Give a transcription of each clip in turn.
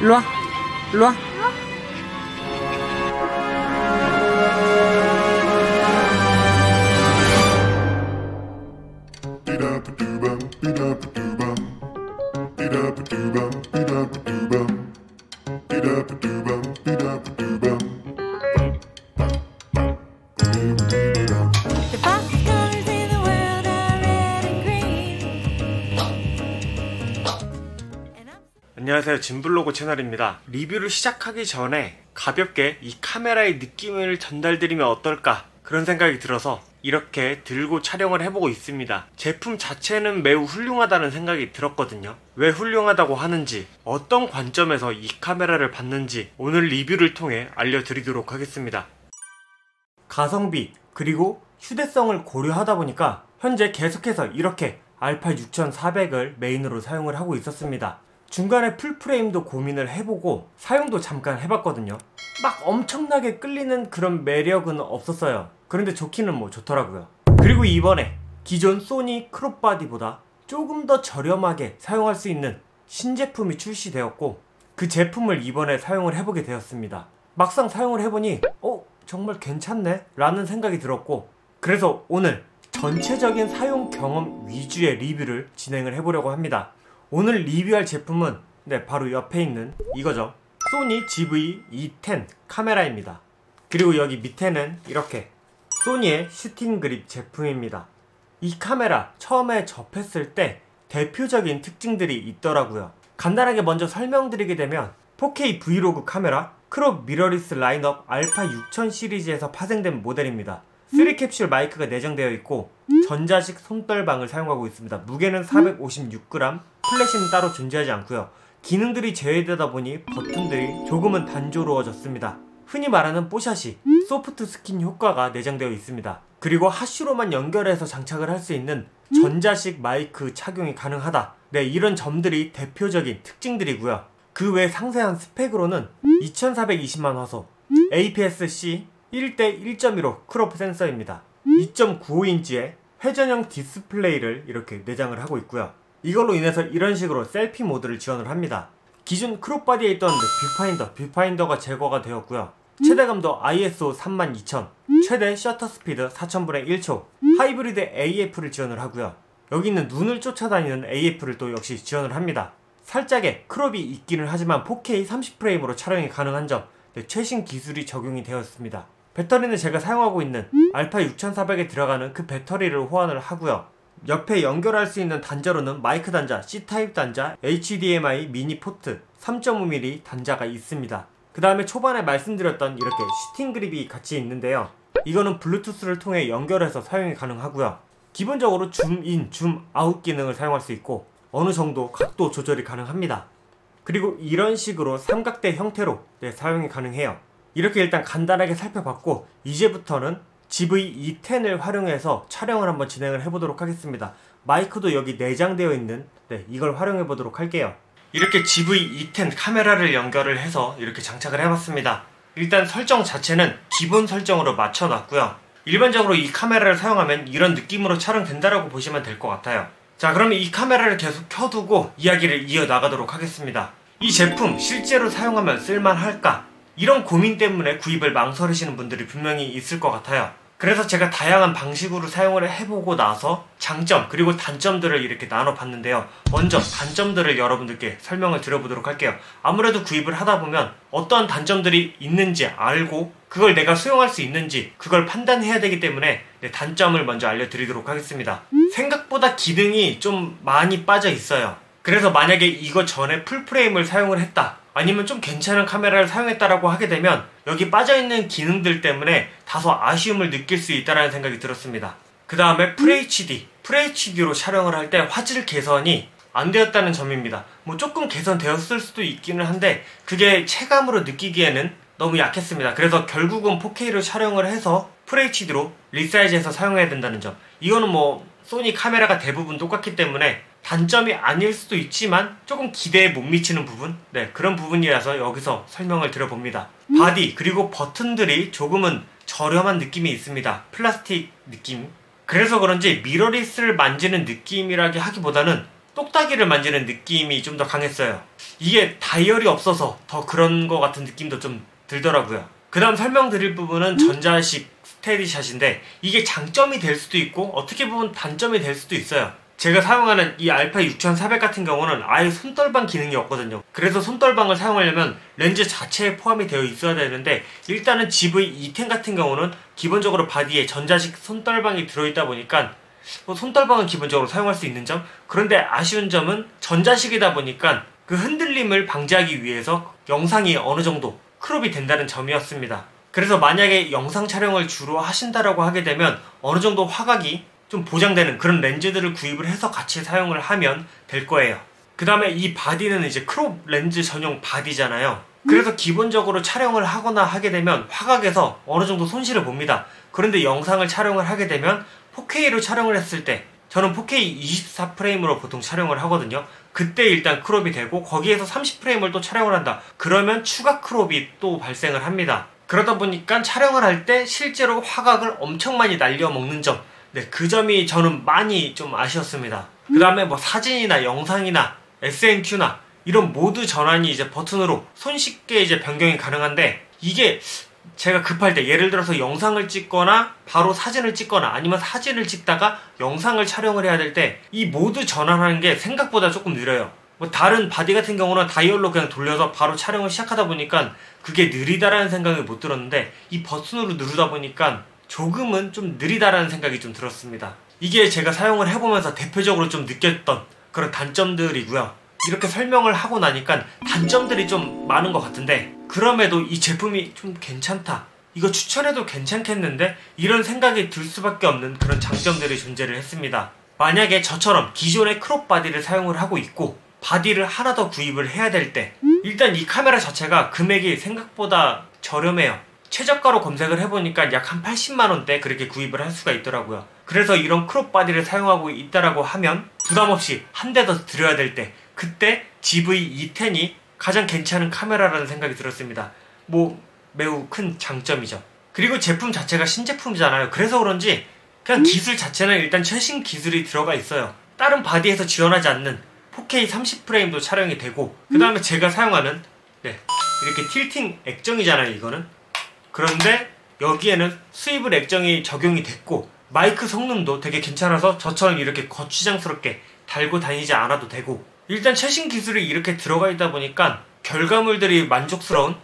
일로와 일 안녕하세요. 진블로그 채널입니다. 리뷰를 시작하기 전에 가볍게 이 카메라의 느낌을 전달드리면 어떨까 그런 생각이 들어서 이렇게 들고 촬영을 해보고 있습니다. 제품 자체는 매우 훌륭하다는 생각이 들었거든요. 왜 훌륭하다고 하는지 어떤 관점에서 이 카메라를 봤는지 오늘 리뷰를 통해 알려드리도록 하겠습니다. 가성비 그리고 휴대성을 고려하다 보니까 현재 계속해서 이렇게 알파 6400을 메인으로 사용을 하고 있었습니다. 중간에 full frame도 고민을 해보고 사용도 잠깐 해봤거든요. 막 엄청나게 끌리는 그런 매력은 없었어요. 그런데 좋기는 뭐 좋더라고요. 그리고 이번에 기존 소니 crop body보다 조금 더 저렴하게 사용할 수 있는 신제품이 출시되었고 그 제품을 이번에 사용을 해보게 되었습니다. 막상 사용을 해보니 어 정말 괜찮네 라는 생각이 들었고 그래서 오늘 전체적인 사용 경험 위주의 리뷰를 진행을 해보려고 합니다. 오늘 리뷰할 제품은 네 바로 옆에 있는 이거죠. 소니 ZV-E10 카메라입니다. 그리고 여기 밑에는 이렇게 소니의 슈팅 그립 제품입니다. 이 카메라 처음에 접했을 때 대표적인 특징들이 있더라고요. 간단하게 먼저 설명드리게 되면 4K 브이로그 카메라 crop 미러리스 라인업 알파 6000 시리즈에서 파생된 모델입니다. 3캡슐 마이크가 내장되어 있고 전자식 손떨방을 사용하고 있습니다. 무게는 456g, 플래시는 따로 존재하지 않고요. 기능들이 제외되다 보니 버튼들이 조금은 단조로워졌습니다. 흔히 말하는 뽀샤시 soft skin 효과가 내장되어 있습니다. 그리고 hot shoe로만 연결해서 장착을 할 수 있는 전자식 마이크 착용이 가능하다. 네, 이런 점들이 대표적인 특징들이고요. 그 외 상세한 스펙으로는 2420만 화소, APS-C 1대 1.15 crop 센서입니다. 2.95인치의 회전형 디스플레이를 이렇게 내장을 하고 있고요. 이걸로 인해서 이런 식으로 selfie 모드를 지원을 합니다. 기존 crop바디에 있던 뷰파인더, 뷰파인더가 제거가 되었고요. 최대감도 ISO 32000, 최대 셔터 스피드 4000분의 1초, 하이브리드 AF를 지원을 하고요. 여기 있는 눈을 쫓아다니는 AF를 또 역시 지원을 합니다. 살짝의 crop이 있기는 하지만 4K 30프레임으로 촬영이 가능한 점, 네, 최신 기술이 적용이 되었습니다. 배터리는 제가 사용하고 있는 알파 6400에 들어가는 그 배터리를 호환을 하고요. 옆에 연결할 수 있는 단자로는 마이크 단자, C타입 단자, HDMI 미니 포트, 3.5mm 단자가 있습니다. 그 다음에 초반에 말씀드렸던 이렇게 슈팅 그립이 같이 있는데요. 이거는 블루투스를 통해 연결해서 사용이 가능하고요. 기본적으로 줌인, 줌아웃 기능을 사용할 수 있고 어느 정도 각도 조절이 가능합니다. 그리고 이런 식으로 삼각대 형태로 네, 사용이 가능해요. 이렇게 일단 간단하게 살펴봤고 이제부터는 GV-E10을 활용해서 촬영을 한번 진행을 해보도록 하겠습니다. 마이크도 여기 내장되어 있는 네, 이걸 활용해 보도록 할게요. 이렇게 GV-E10 카메라를 연결을 해서 이렇게 장착을 해봤습니다. 일단 설정 자체는 기본 설정으로 맞춰놨고요. 일반적으로 이 카메라를 사용하면 이런 느낌으로 촬영된다라고 보시면 될 것 같아요. 자, 그러면 이 카메라를 계속 켜두고 이야기를 이어나가도록 하겠습니다. 이 제품 실제로 사용하면 쓸만할까? 이런 고민 때문에 구입을 망설이시는 분들이 분명히 있을 것 같아요. 그래서 제가 다양한 방식으로 사용을 해보고 나서 장점 그리고 단점들을 이렇게 나눠봤는데요. 먼저 단점들을 여러분들께 설명을 드려보도록 할게요. 아무래도 구입을 하다 보면 어떠한 단점들이 있는지 알고 그걸 내가 수용할 수 있는지 그걸 판단해야 되기 때문에 네, 단점을 먼저 알려드리도록 하겠습니다. 생각보다 기능이 좀 많이 빠져 있어요. 그래서 만약에 이거 전에 풀프레임을 사용을 했다. 아니면 좀 괜찮은 카메라를 사용했다라고 하게 되면 여기 빠져있는 기능들 때문에 다소 아쉬움을 느낄 수 있다는 생각이 들었습니다. 그 다음에 FHD, FHD로 촬영을 할 때 화질 개선이 안 되었다는 점입니다. 뭐 조금 개선되었을 수도 있기는 한데 그게 체감으로 느끼기에는 너무 약했습니다. 그래서 결국은 4K로 촬영을 해서 FHD로 리사이즈해서 사용해야 된다는 점. 이거는 뭐 소니 카메라가 대부분 똑같기 때문에 단점이 아닐 수도 있지만 조금 기대에 못 미치는 부분 네 그런 부분이라서 여기서 설명을 드려봅니다 바디 그리고 버튼들이 조금은 저렴한 느낌이 있습니다 플라스틱 느낌 그래서 그런지 mirrorless를 만지는 느낌이라기 하기보다는 똑딱이를 만지는 느낌이 좀 더 강했어요. 이게 다이얼이 없어서 더 그런 것 같은 느낌도 좀 들더라고요. 그 다음 설명드릴 부분은 전자식 SteadyShot인데 이게 장점이 될 수도 있고 어떻게 보면 단점이 될 수도 있어요. 제가 사용하는 이 알파 6400 같은 경우는 아예 손떨방 기능이 없거든요. 그래서 손떨방을 사용하려면 렌즈 자체에 포함이 되어 있어야 되는데 일단은 ZV-E10 같은 경우는 기본적으로 바디에 전자식 손떨방이 들어있다 보니까 뭐 손떨방은 기본적으로 사용할 수 있는 점 그런데 아쉬운 점은 전자식이다 보니까 그 흔들림을 방지하기 위해서 영상이 어느 정도 crop이 된다는 점이었습니다. 그래서 만약에 영상 촬영을 주로 하신다라고 하게 되면 어느 정도 화각이 좀 보장되는 그런 렌즈들을 구입을 해서 같이 사용을 하면 될 거예요. 그 다음에 이 바디는 이제 crop 렌즈 전용 바디잖아요. 그래서 기본적으로 촬영을 하거나 하게 되면 화각에서 어느 정도 손실을 봅니다. 그런데 영상을 촬영을 하게 되면 4K로 촬영을 했을 때 저는 4K 24프레임으로 보통 촬영을 하거든요. 그때 일단 크롭이 되고 거기에서 30프레임을 또 촬영을 한다. 그러면 추가 크롭이 또 발생을 합니다. 그러다 보니까 촬영을 할 때 실제로 화각을 엄청 많이 날려먹는 점. 네, 그 점이 저는 많이 좀 아쉬웠습니다. 그 다음에 뭐 사진이나 영상이나 SNQ나 이런 모드 전환이 이제 버튼으로 손쉽게 이제 변경이 가능한데 이게 제가 급할 때 예를 들어서 영상을 찍거나 바로 사진을 찍거나 아니면 사진을 찍다가 영상을 촬영을 해야 될 때 이 모드 전환하는 게 생각보다 조금 느려요. 뭐 다른 바디 같은 경우는 다이얼로 그냥 돌려서 바로 촬영을 시작하다 보니까 그게 느리다라는 생각이 못 들었는데 이 버튼으로 누르다 보니까 조금은 좀 느리다라는 생각이 좀 들었습니다. 이게 제가 사용을 해보면서 대표적으로 좀 느꼈던 그런 단점들이고요. 이렇게 설명을 하고 나니까 단점들이 좀 많은 것 같은데 그럼에도 이 제품이 좀 괜찮다. 이거 추천해도 괜찮겠는데 이런 생각이 들 수밖에 없는 그런 장점들이 존재를 했습니다. 만약에 저처럼 기존의 crop 바디를 사용을 하고 있고 바디를 하나 더 구입을 해야 될 때 일단 이 카메라 자체가 금액이 생각보다 저렴해요. 최저가로 검색을 해보니까 약 한 80만원대 그렇게 구입을 할 수가 있더라고요. 그래서 이런 crop 바디를 사용하고 있다라고 하면 부담 없이 한 대 더 들여야 될 때 그때 ZV-E10이 가장 괜찮은 카메라라는 생각이 들었습니다. 뭐 매우 큰 장점이죠. 그리고 제품 자체가 신제품이잖아요. 그래서 그런지 그냥 기술 자체는 일단 최신 기술이 들어가 있어요. 다른 바디에서 지원하지 않는 4K 30프레임도 촬영이 되고 그 다음에 제가 사용하는 네, 이렇게 틸팅 액정이잖아요 이거는 그런데 여기에는 스위블 액정이 적용이 됐고 마이크 성능도 되게 괜찮아서 저처럼 이렇게 거추장스럽게 달고 다니지 않아도 되고 일단 최신 기술이 이렇게 들어가 있다 보니까 결과물들이 만족스러운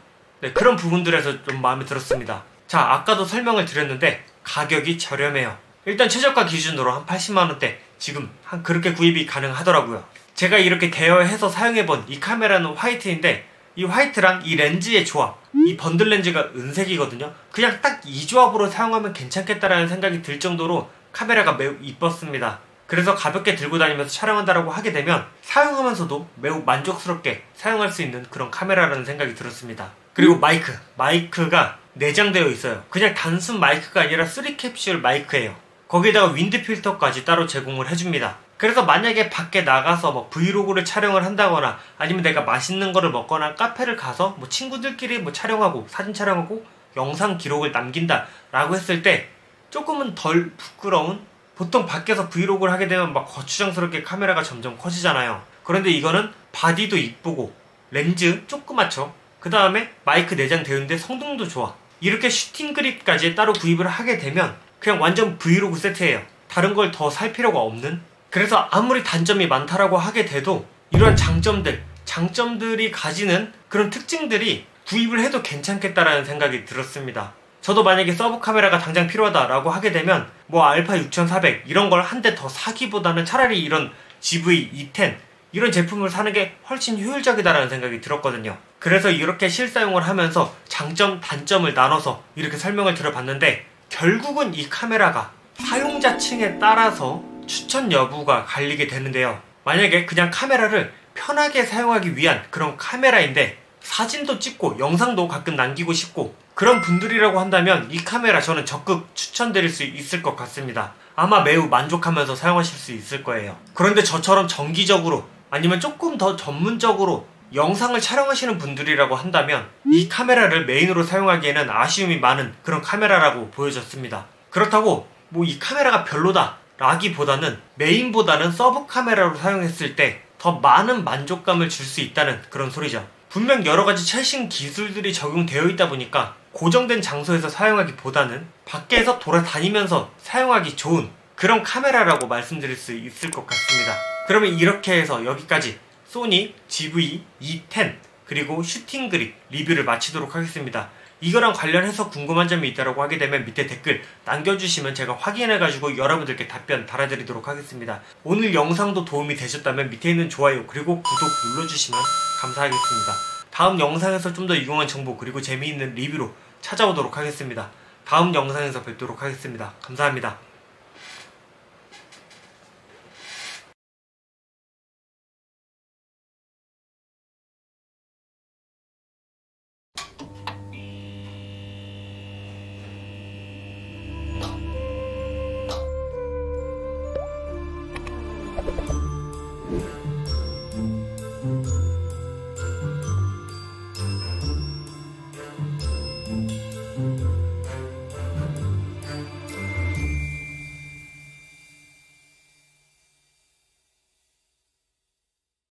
네, 그런 부분들에서 좀 마음에 들었습니다. 자 아까도 설명을 드렸는데 가격이 저렴해요. 일단 최저가 기준으로 한 80만원대 지금 한 그렇게 구입이 가능하더라고요. 제가 이렇게 대여해서 사용해본 이 카메라는 화이트인데 이 화이트랑 이 렌즈의 조합 이 번들 렌즈가 은색이거든요. 그냥 딱 이 조합으로 사용하면 괜찮겠다라는 생각이 들 정도로 카메라가 매우 이뻤습니다. 그래서 가볍게 들고 다니면서 촬영한다라고 하게 되면 사용하면서도 매우 만족스럽게 사용할 수 있는 그런 카메라라는 생각이 들었습니다. 그리고 마이크 마이크가 내장되어 있어요. 그냥 단순 마이크가 아니라 3캡슐 마이크예요 거기다가 wind 필터까지 따로 제공을 해줍니다. 그래서 만약에 밖에 나가서 뭐 브이로그를 촬영을 한다거나 아니면 내가 맛있는 거를 먹거나 카페를 가서 뭐 친구들끼리 뭐 촬영하고 사진 촬영하고 영상 기록을 남긴다 라고 했을 때 조금은 덜 부끄러운 보통 밖에서 브이로그를 하게 되면 막 거추장스럽게 카메라가 점점 커지잖아요. 그런데 이거는 바디도 이쁘고 렌즈 조그맣죠. 그 다음에 마이크 내장 되는데 성능도 좋아. 이렇게 슈팅 그립까지 따로 구입을 하게 되면 그냥 완전 브이로그 세트예요. 다른 걸 더 살 필요가 없는. 그래서 아무리 단점이 많다라고 하게 돼도 이런 장점들, 장점들이 가지는 그런 특징들이 구입을 해도 괜찮겠다라는 생각이 들었습니다. 저도 만약에 서브 카메라가 당장 필요하다라고 하게 되면 뭐 알파 6400 이런 걸 한 대 더 사기보다는 차라리 이런 ZV-E10 이런 제품을 사는 게 훨씬 효율적이다라는 생각이 들었거든요. 그래서 이렇게 실사용을 하면서 장점, 단점을 나눠서 이렇게 설명을 들어봤는데 결국은 이 카메라가 사용자층에 따라서 추천 여부가 갈리게 되는데요. 만약에 그냥 카메라를 편하게 사용하기 위한 그런 카메라인데 사진도 찍고 영상도 가끔 남기고 싶고 그런 분들이라고 한다면 이 카메라 저는 적극 추천드릴 수 있을 것 같습니다. 아마 매우 만족하면서 사용하실 수 있을 거예요. 그런데 저처럼 정기적으로 아니면 조금 더 전문적으로 영상을 촬영하시는 분들이라고 한다면 이 카메라를 메인으로 사용하기에는 아쉬움이 많은 그런 카메라라고 보여졌습니다. 그렇다고 뭐 이 카메라가 별로다 라기보다는 메인보다는 서브 카메라로 사용했을 때 더 많은 만족감을 줄 수 있다는 그런 소리죠. 분명 여러 가지 최신 기술들이 적용되어 있다 보니까 고정된 장소에서 사용하기보다는 밖에서 돌아다니면서 사용하기 좋은 그런 카메라라고 말씀드릴 수 있을 것 같습니다. 그러면 이렇게 해서 여기까지 소니 GV-E10 그리고 슈팅 그립 리뷰를 마치도록 하겠습니다. 이거랑 관련해서 궁금한 점이 있다고 하게 되면 밑에 댓글 남겨주시면 제가 확인해가지고 여러분들께 답변 달아드리도록 하겠습니다. 오늘 영상도 도움이 되셨다면 밑에 있는 좋아요 그리고 구독 눌러주시면 감사하겠습니다. 다음 영상에서 좀 더 유용한 정보 그리고 재미있는 리뷰로 찾아오도록 하겠습니다. 다음 영상에서 뵙도록 하겠습니다. 감사합니다.